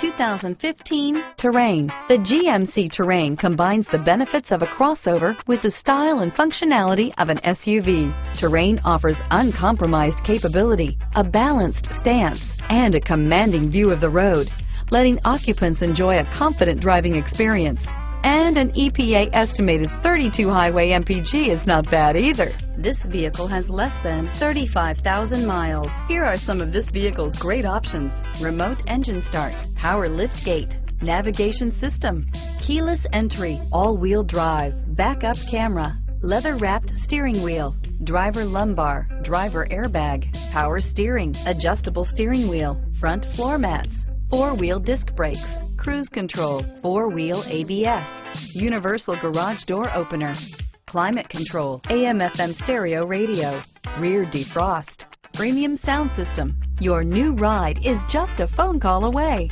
2015 Terrain. The GMC Terrain combines the benefits of a crossover with the style and functionality of an SUV. Terrain offers uncompromised capability, a balanced stance, and a commanding view of the road, letting occupants enjoy a confident driving experience. And an EPA estimated 32 highway MPG is not bad either. This vehicle has less than 35,000 miles. Here are some of this vehicle's great options. Remote engine start, power lift gate, navigation system, keyless entry, all-wheel drive, backup camera, leather-wrapped steering wheel, driver lumbar, driver airbag, power steering, adjustable steering wheel, front floor mats, four-wheel disc brakes, cruise control, four-wheel ABS, universal garage door opener, climate control, AM FM stereo radio, rear defrost, premium sound system. Your new ride is just a phone call away.